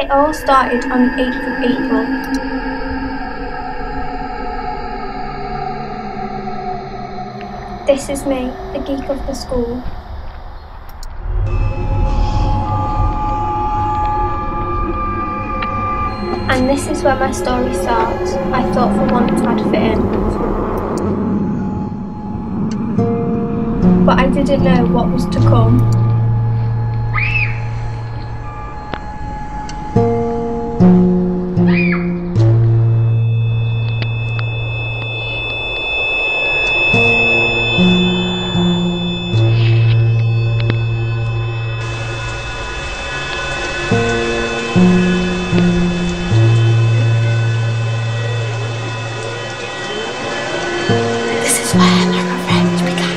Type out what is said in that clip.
It all started on the 8th of April. This is me, the geek of the school. And this is where my story starts. I thought for once I'd fit in. But I didn't know what was to come. Is began.